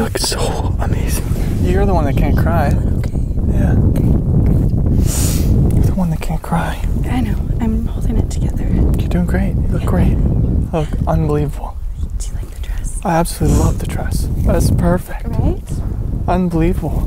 You look so amazing. You're the one that can't cry. Okay. Yeah. You're the one that can't cry. I know. I'm holding it together. You're doing great. You look great. You look unbelievable. Do you like the dress? I absolutely love the dress. That's perfect. Right? Unbelievable.